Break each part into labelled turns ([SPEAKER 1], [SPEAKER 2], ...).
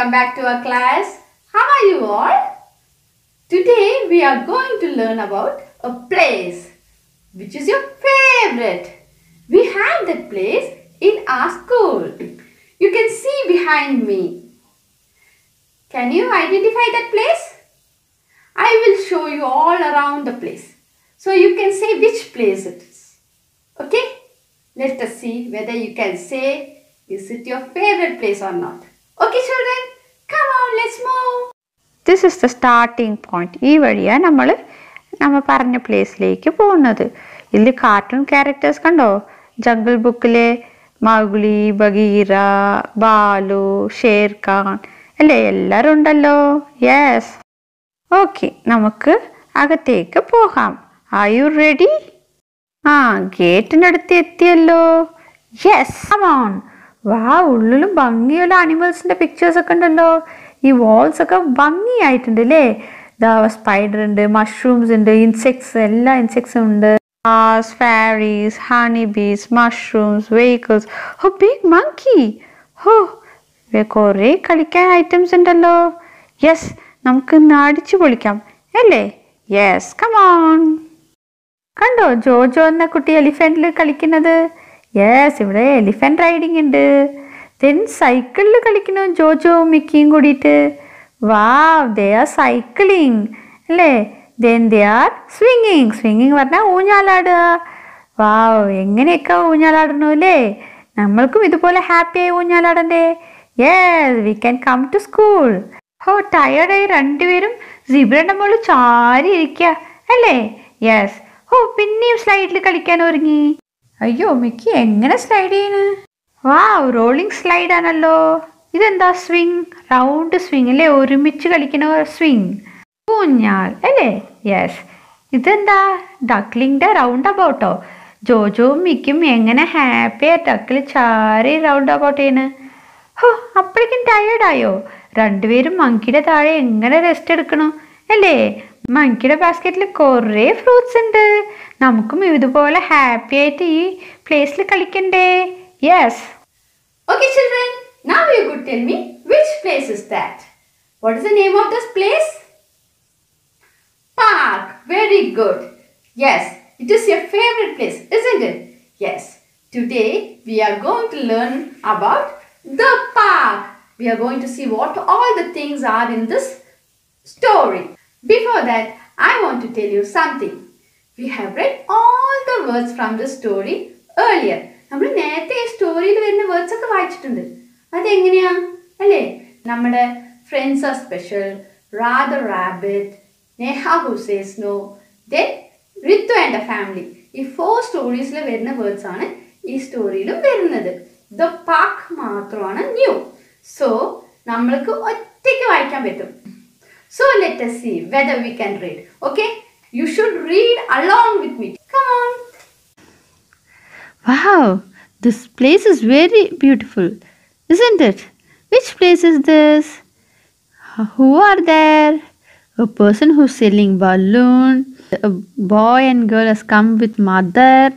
[SPEAKER 1] Welcome back to our class. How are you all? Today we are going to learn about a place which is your favorite. We have that place in our school. You can see behind me. Can you identify that place? I will show you all around the place. So you can say which place it is. Okay? Let us see whether you can say is it your favorite place or not. Okay children?
[SPEAKER 2] This is the starting point ഈ വഴിയാണ് നമ്മൾ നമ്മൾ പറഞ്ഞ പ്ലേസിലേക്ക് പോകുന്നത്. ഇതിൽ cartoon characters കണ്ടോ? Jungle ബുക്കിലെ Mowgli Bagheera Baloo Shere Khan അല്ലേ? എല്ലാവരും ഉണ്ടല്ലോ? യെസ് ഓക്കെ നമുക്ക് അകത്തേക്ക് പോകാം. ആർ യു റെഡി ആ ഗേറ്റിനടുത്ത് എത്തിയല്ലോ. യെസ് കമോൺ വാ ഉള്ളിലും ഭംഗിയുള്ള അനിമൽസിന്റെ പിക്ചേഴ്സ് ഒക്കെ ഉണ്ടല്ലോ. ഈ വാൾസ് ഒക്കെ ഭംഗിയായിട്ടുണ്ട് അല്ലേ ദാ സ്പൈഡർ ഉണ്ട് മഷ്റൂംസ് ഉണ്ട് ഇൻസെക്ട്സ് എല്ലാ ഇൻസെക്ട്സും ഉണ്ട്. Fairies honey bees mushrooms vehicles ഹോ ബിഗ് മങ്കി ഹോ കുറേ കളിക്കാൻ ഐറ്റംസ് ഉണ്ടല്ലോ. യെസ് നമുക്ക് ഇന്ന് അടിച്ചു പൊളിക്കാം അല്ലേ? യെസ് കമോൺ കണ്ടോ ജോജോ എന്ന കുട്ടി എലിഫന്റിൽ കളിക്കുന്നത്? യെസ് ഇവിടെ എലിഫന്റ് റൈഡിങ് ഉണ്ട്. ദെൻ സൈക്കിളിൽ കളിക്കണോ? ജോജോവും മിക്കിയും കൂടിയിട്ട്? വാവ് ദേ ആർ സൈക്കിളിങ് അല്ലേ? ദെൻ ദേ ആർ സ്വിങ്ങിങ് സ്വിങ്ങിങ് പറഞ്ഞാൽ ഊഞ്ഞാലാടുക. വാവ് എങ്ങനെയൊക്കെ ഊഞ്ഞാലാടണു അല്ലേ? നമ്മൾക്കും ഇതുപോലെ ഹാപ്പിയായി ഊഞ്ഞാലാടണ്ടേ? Yes we can come to school ഹോ ടയർഡായി രണ്ടുപേരും സിബ്രയുടെ മുകളിൽ ചാരി ഇരിക്കുക അല്ലേ? യെസ് ഓ പിന്നെയും സ്ലൈഡിൽ കളിക്കാൻ ഒരുങ്ങി. അയ്യോ മിക്കി എങ്ങനെ സ്ലൈഡ് ചെയ്യണ്? വാ റോളിംഗ് സ്ലൈഡ് ആണല്ലോ. ഇതെന്താ സ്വിങ് റൗണ്ട് സ്വിങ് അല്ലേ? ഒരുമിച്ച് കളിക്കുന്ന സ്വിങ് ഊഞ്ഞാൽ അല്ലേ? യെസ് ഇതെന്താ? ഡക്ലിങ്ങിന്റെ റൗണ്ട് അബൌട്ടോ ജോജോവും മിക്കും എങ്ങനെ ഹാപ്പിയാ ഡക്കിൽ ചാരി റൗണ്ട് അബൌട്ട് ചെയ്യണ്? ഹോ അപ്പോഴേക്കും ടയേർഡായോ രണ്ടുപേരും മങ്കിയുടെ താഴെ എങ്ങനെ റെസ്റ്റ് എടുക്കണം? അല്ലേ? മങ്കിയുടെ ബാസ്ക്കറ്റിൽ കുറേ ഫ്രൂട്ട്സ് ഉണ്ട്. നമുക്കും ഇതുപോലെ ഹാപ്പി ആയിട്ട് ഈ പ്ലേസിൽ കളിക്കണ്ടേ? Yes
[SPEAKER 1] Okay children, now you could tell me which place is that? What is the name of this place? Park. Very good. Yes, it is your favorite place, isn't it? Yes. Today we are going to learn about the park. We are going to see what all the things are in this story. Before that, I want to tell you something. We have read all the words from the story earlier. നമ്മൾ നേരത്തെ സ്റ്റോറിയിൽ വരുന്ന words ഒക്കെ വായിച്ചിട്ടുണ്ട്. അതെങ്ങനെയാ? അല്ലേ? നമ്മുടെ friends are special Radha rabbit Neha houses no then Ritu and a family ഈ four സ്റ്റോറീസിൽ വരുന്ന വേർഡ്സ് ആണ് ഈ സ്റ്റോറിയിലും വരുന്നത്. ദ പാക്ക് മാത്രമാണ് ന്യൂ സോ നമ്മൾക്ക് ഒറ്റയ്ക്ക് വായിക്കാൻ പറ്റും. So let see whether we can read okay you should read along with me me.
[SPEAKER 2] Wow, this place is very beautiful, isn't it? Which place is this? Uh, who are there? A person who's selling balloon. A boy and girl has come with mother.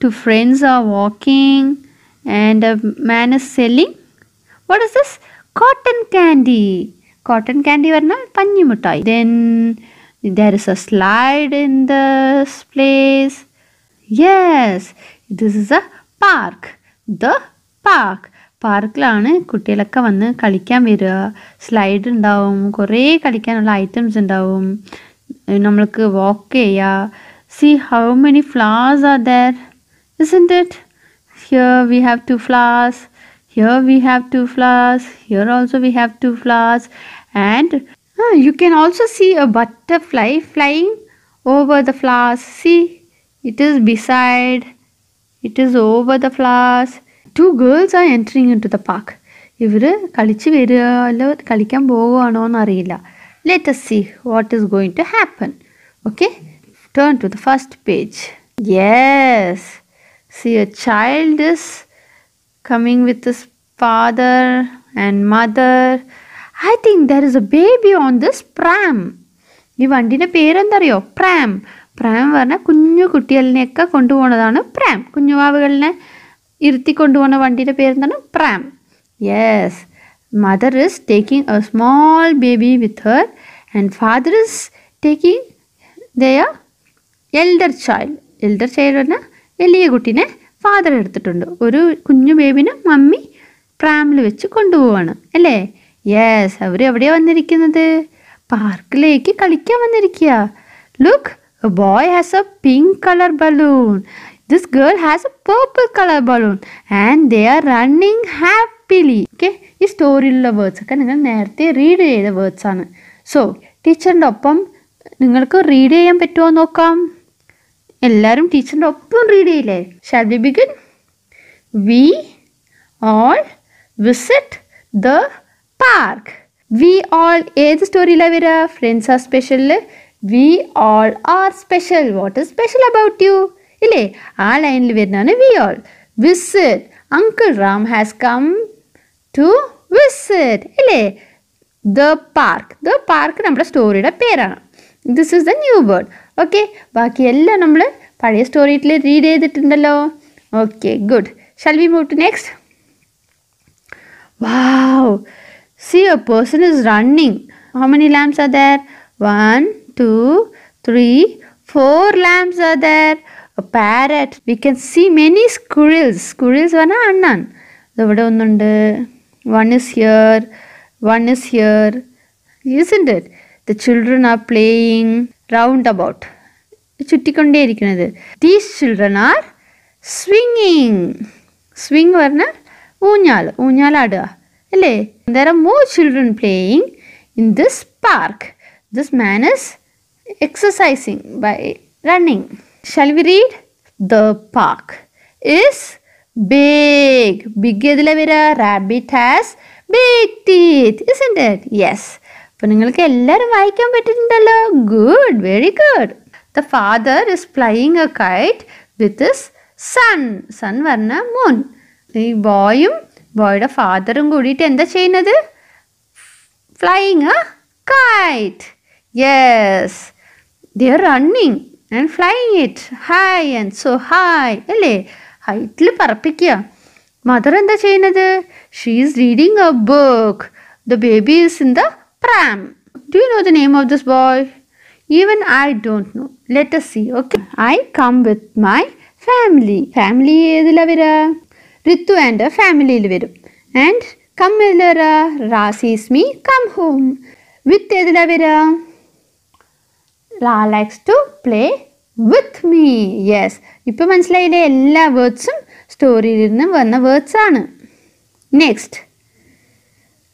[SPEAKER 2] Two friends are walking and a man is selling. What is this? Cotton candy. Cotton candy varna not? mutai. Then there is a slide in this place yes this is a park the park പാർക്കിലാണ് കുട്ടികളൊക്കെ വന്ന് കളിക്കാൻ വരിക slide ഉണ്ടാവും കുറേ കളിക്കാനുള്ള items ഉണ്ടാവും ഏഹ് നമ്മൾക്ക് വാക്ക് ചെയ്യുക see how many flowers are there isn't it here we have two flowers here we have two flowers here also we have two flowers and ah, you can also see a butterfly flying over the flowers see it is beside it is over the flowers two girls are entering into the park ഇവർ കളിച്ച് വരിക അല്ല കളിക്കാൻ പോവുകയാണോ എന്നറിയില്ല let us see what is going to happen okay turn to the first page yes see a child is coming with his father and mother. I think there is a baby on this pram. ഈ വണ്ടിയുടെ പേരെന്തറിയോ പ്രാം പ്രാം പറഞ്ഞാൽ കുഞ്ഞു കുട്ടികളിനെയൊക്കെ കൊണ്ടുപോകുന്നതാണ് പ്രാം. കുഞ്ഞുവാവുകളിനെ ഇരുത്തി കൊണ്ടുപോകുന്ന വണ്ടിയുടെ പേരെന്താണ്? Pram. Yes mother is taking a small baby with her and father is taking the elder child elder child പറഞ്ഞാൽ വലിയ കുട്ടീനെ ഫാദർ എടുത്തിട്ടുണ്ട്. ഒരു കുഞ്ഞു ബേബിനെ മമ്മി പ്രാമിൽ വെച്ച് കൊണ്ടുപോവാണ്. അല്ലേ? യെസ് അവർ എവിടെയാണ് വന്നിരിക്കുന്നത്? പാർക്കിലേക്ക് കളിക്കാൻ വന്നിരിക്കുക look a boy has a pink color balloon. This girl has a purple color balloon. And they are running happily. Okay ഈ സ്റ്റോറിയിലുള്ള വേർഡ്സ് ഒക്കെ നിങ്ങൾ നേരത്തെ റീഡ് ചെയ്ത വേർഡ്സ് ആണ്. സോ ടീച്ചറിന്റെ ഒപ്പം നിങ്ങൾക്ക് റീഡ് ചെയ്യാൻ പറ്റുമോ നോക്കാം. എല്ലാവരും ടീച്ചറിന്റെ ഒപ്പം റീഡ് ചെയ്യില്ലേ? Shall we begin we all visit the park we all ഏത് സ്റ്റോറിയിലാണ് വരിക ഫ്രണ്ട്സ് ആ സ്പെഷ്യലിൽ We all are special what is special about you ഇല്ലേ ആ ലൈനിൽ വരുന്നതാണ് we all visit uncle Ram has come to visit ഇല്ലേ ദ പാർക്ക് ദ പാർക്ക് നമ്മുടെ സ്റ്റോറിയുടെ പേരാണ് this is the new word okay ബാക്കിയെല്ലാം നമ്മൾ പഴയ സ്റ്റോറിയിൽ റീഡ് ചെയ്തിട്ടുണ്ടല്ലോ okay good shall we move to next Wow! See, a person is running. How many lamps are there? One, two, three, four lamps are there. A parrot. We can see many squirrels. Squirrels പറഞ്ഞാൽ അണ്ണാൻ ഇവിടെ ഒന്നുണ്ട് one is here one is here isn't it? The children are playing roundabout. ചുറ്റിക്കൊണ്ടേയിരിക്കുന്നത് these children are സ്വിങ്ങിങ് swing പറഞ്ഞാൽ ഊഞ്ഞാൽ ഊഞ്ഞാലാടുക അല്ലേ there are more children playing in this park this man is exercising by running Shall we read the park is big big ഏതിലെ വരിക rabbit has big teeth is it yes അപ്പം നിങ്ങൾക്ക് എല്ലാവരും വായിക്കാൻ പറ്റുന്നുണ്ടല്ലോ good very good the father is flying a kite with is son son പറഞ്ഞ moon ഈ ബോയും ബോയുടെ ഫാദറും കൂടിയിട്ട് എന്താ ചെയ്യുന്നത്? Flying a kite yes They are running and flying it high and so high അല്ലേ ഹൈറ്റിൽ പറപ്പിക്കുക മദർ എന്താ ചെയ്യുന്നത് she is reading a book the baby is in the pram. Do you know the name of this boy? Even I don't know. Let us see. Okay. I come with my family. Family ഏതിലാ വരിക ഋതു and ഫാമിലിയിൽ വരും and come ഏതിലാ വരിക റാസീസ് me come home with ഏതിലാ വരിക ലാ likes to play with me yes ഇപ്പം മനസ്സിലായില്ലേ എല്ലാ വേർഡ്സും സ്റ്റോറിയിൽ നിന്ന് വന്ന വേർഡ്സ് ആണ് next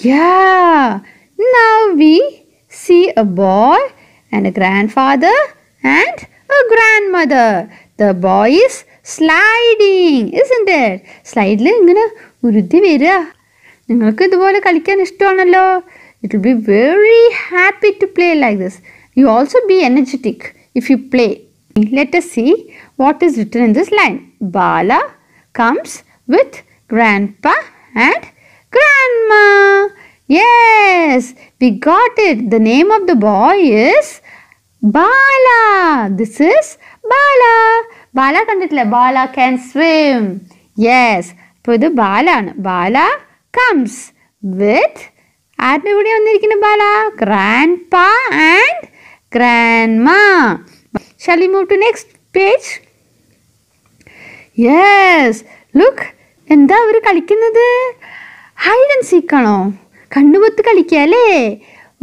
[SPEAKER 2] Yeah, now we see a boy and a grandfather and a grandmother. The boy is sliding, isn't it? സ്ലൈഡിൽ ഇങ്ങനെ ഉരുത്തി വരിക നിങ്ങൾക്ക് ഇതുപോലെ കളിക്കാൻ ഇഷ്ടമാണല്ലോ it will be very happy to play like this You also be energetic if you play let us see what is written in this line. Bala comes with grandpa and grandma. Yes, we got it. The name of the boy is Bala. This is Bala. Bala കണ്ടിട്ടില്ലേ ബാല can swim yes അപ്പോൾ ഇത് ബാലാണ് Bala comes with ആരുടെ കൂടെ വന്നിരിക്കുന്ന ബാല grand പാ and grand Shall we move to next page? Yes look എന്താ അവർ കളിക്കുന്നത്? ഹൈഡ് ആൻഡ് സീക്കാണോ കണ്ണുപൊത്ത് കളിക്കുക അല്ലേ?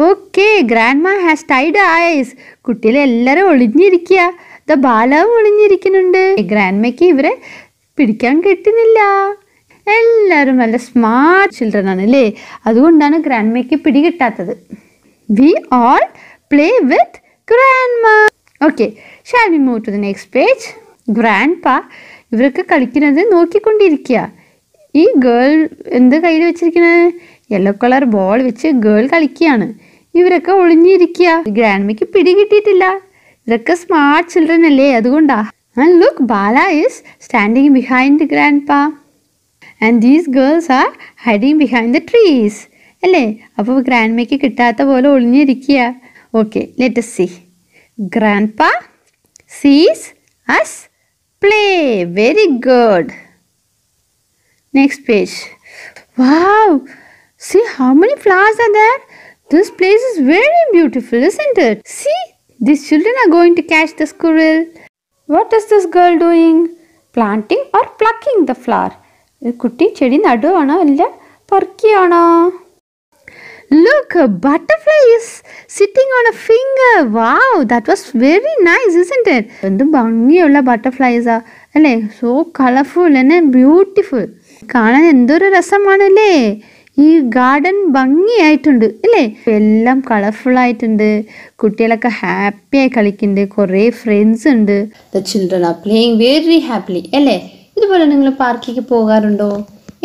[SPEAKER 2] Okay grandma has tied eyes കുട്ടികളെല്ലാവരും ഒളിഞ്ഞിരിക്കുക. ദ ബാലാവും ഒളിഞ്ഞിരിക്കുന്നുണ്ട്. ഗ്രാൻഡ്മയ്ക്ക് ഇവരെ പിടിക്കാൻ കിട്ടുന്നില്ല. എല്ലാവരും നല്ല സ്മാർട്ട് ചിൽഡ്രൻ ആണ് അല്ലേ? അതുകൊണ്ടാണ് ഗ്രാൻഡ്മയ്ക്ക് പിടി കിട്ടാത്തത് we all play with grandma okay shall we move to the next page grandpa ഇവരൊക്കെ കളിക്കുന്നത് നോക്കിക്കൊണ്ടിരിക്കുക. ഈ ഗേൾ എന്ത് കയ്യിൽ വെച്ചിരിക്കുന്നത് യെല്ലോ കളർ ബോൾ വെച്ച് ഗേൾ കളിക്കുകയാണ്. ഇവരൊക്കെ ഒളിഞ്ഞിരിക്കുക. ഗ്രാൻഡ്മയ്ക്ക് പിടി കിട്ടിയിട്ടില്ല. ഇതൊക്കെ സ്മാർട്ട് ചിൽഡ്രൻ അല്ലേ? അതുകൊണ്ടാ. And look Bala is standing behind grandpa and these girls are hiding behind the trees അല്ലേ? അപ്പോൾ ഗ്രാൻഡ്മയ്ക്ക് കിട്ടാത്ത പോലെ ഒളിഞ്ഞിരിക്കുക. Okay let see grandpa sees us play very good next page wow See how many flowers are there? This place is very beautiful, isn't it? See, these children are going to catch the squirrel. What is this girl doing? Planting or plucking the flower? ഈ കുട്ടി ചെടി നടുവാണോ അല്ല പറിക്കുകയാണോ Look, a butterfly is sitting on a finger. Wow, that was very nice, isn't it? എന്ത് ഭംഗിയുള്ള ബട്ടർഫ്ലൈസാ അല്ലേ? So colourful എന്നെ beautiful കാണാൻ എന്തൊരു രസമാണല്ലേ? ഈ ഗാർഡൻ ഭംഗിയായിട്ടുണ്ട് അല്ലേ? എല്ലാം കളർഫുൾ ആയിട്ടുണ്ട്. കുട്ടികളൊക്കെ ഹാപ്പി ആയി കളിക്കുന്നുണ്ട്. കുറേ ഫ്രണ്ട്സ് ഉണ്ട്. The children are playing very happily അല്ലേ? ഇതുപോലെ നിങ്ങൾ പാർക്കിലേക്ക് പോകാറുണ്ടോ?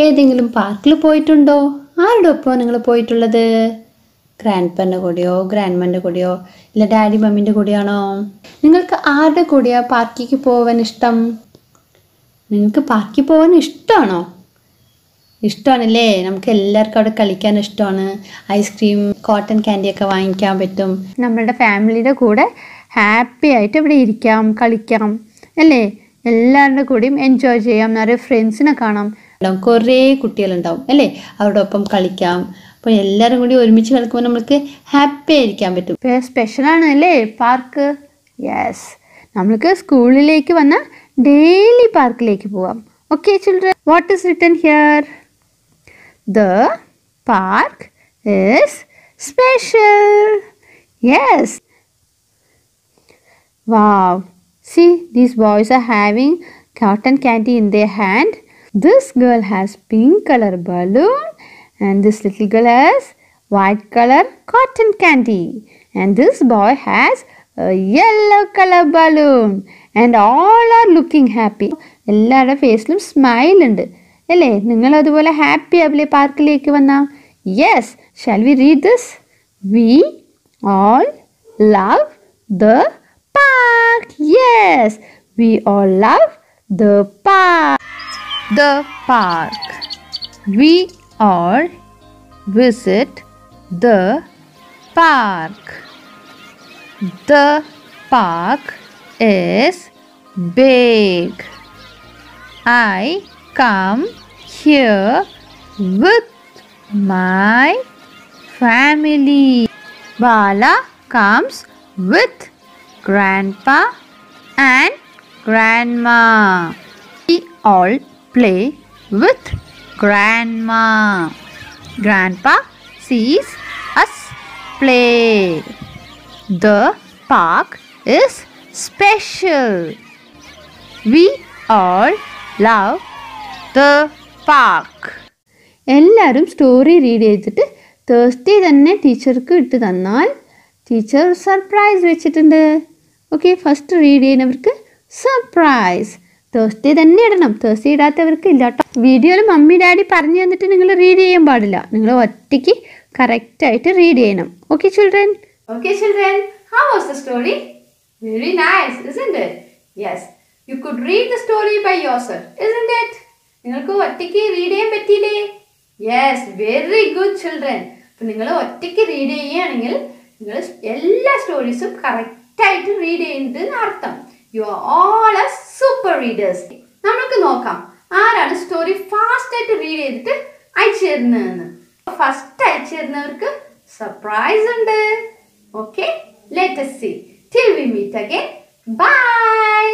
[SPEAKER 2] ഏതെങ്കിലും പാർക്കിൽ പോയിട്ടുണ്ടോ? ആരുടെ ഒപ്പം നിങ്ങൾ പോയിട്ടുള്ളത്? ഗ്രാൻഡ് പന്റെ കൂടെയോ ഗ്രാൻഡ്മന്റെ കൂടെയോ ഇല്ല ഡാഡി മമ്മീന്റെ കൂടെയാണോ? നിങ്ങൾക്ക് ആരുടെ കൂടെയാ പാർക്കിക്ക് പോവാൻ ഇഷ്ടം? നിങ്ങൾക്ക് പാർക്കിൽ പോകാൻ ഇഷ്ടമാണോ ഇഷ്ടമാണല്ലേ നമുക്ക് എല്ലാവർക്കും അവിടെ കളിക്കാൻ ഇഷ്ടമാണ് ഐസ്ക്രീം കോട്ടൺ ക്യാൻഡിയൊക്കെ വാങ്ങിക്കാൻ പറ്റും. നമ്മളുടെ ഫാമിലിയുടെ കൂടെ ഹാപ്പി ആയിട്ട് ഇവിടെ ഇരിക്കാം കളിക്കാം അല്ലേ? എല്ലാവരുടെ കൂടെയും എൻജോയ് ചെയ്യാം നിറയെ ഫ്രണ്ട്സിനെ കാണാം. ഉണ്ടാവും. കുറേ കുട്ടികളുണ്ടാവും അല്ലേ? അവരുടെ ഒപ്പം കളിക്കാം. അപ്പോൾ എല്ലാവരും കൂടി ഒരുമിച്ച് കളിക്കുമ്പോൾ നമ്മൾക്ക് ഹാപ്പി ആയിരിക്കാൻ പറ്റും. സ്പെഷ്യലാണ് അല്ലേ പാർക്ക് യെസ് നമ്മൾക്ക് സ്കൂളിലേക്ക് വന്ന ഡെയിലി പാർക്കിലേക്ക് പോവാം. Okay children what is written here the park is special yes wow see these boys are having cotton candy in the hand. This girl has pink color balloon and this little girl has white color cotton candy. And this boy has a yellow color balloon. And all are looking happy. എല്ലാവരുടെ ഫേസിലും smile ഉണ്ട് അല്ലേ നിങ്ങൾ അതുപോലെ happy ആവില്ലേ പാർക്കിലേക്ക് വന്ന yes shall we read this we all love the park yes we all love the park the park. We all visit the park. The park is big. I come here with my family. Bala comes with grandpa and grandma. We all play with grandma. Grandpa sees us play. The park is special. We all love the park. എല്ലാവരും story read ചെയ്തിട്ട് Thursday തന്നെ ടീച്ചർക്ക് ഇട്ട് തന്നാൽ teacher surprise വെച്ചിട്ടുണ്ട് okay first read ചെയ്യുന്നവർക്ക് surprise Thursday തന്നെ ഇടണം. തേഴ്സ്ഡേ ഇടാത്തവർക്ക് ഇല്ല കേട്ടോ വീഡിയോയിൽ മമ്മി ഡാഡി പറഞ്ഞു തന്നിട്ട് നിങ്ങൾ റീഡ് ചെയ്യാൻ പാടില്ല. നിങ്ങൾ ഒറ്റയ്ക്ക് കറക്റ്റായിട്ട് റീഡ് ചെയ്യണം. Okay children
[SPEAKER 1] okay children how was the story very nice isn't it yes you could read the story by yourself, isn't it? നിങ്ങൾക്ക് ഒറ്റയ്ക്ക് റീഡ് ചെയ്യാൻ പറ്റിയില്ലേ? യെസ് വെരി ഗുഡ് ചിൽഡ്രൻ അപ്പം നിങ്ങൾ ഒറ്റയ്ക്ക് റീഡ് ചെയ്യുകയാണെങ്കിൽ നിങ്ങൾ എല്ലാ സ്റ്റോറീസും കറക്റ്റായിട്ട് റീഡ് ചെയ്യുന്നത് അർത്ഥം you are all a super readers നമുക്ക് നോക്കാം. ആരാണ് സ്റ്റോറി ഫാസ്റ്റ് ആയിട്ട് റീഡ് ചെയ്തിട്ട് അയച്ചു തരുന്നതെന്ന് ഫസ്റ്റ് അയച്ചു തരുന്നവർക്ക് സർപ്രൈസ് ഉണ്ട്. Okay let see see. We meet meet bye.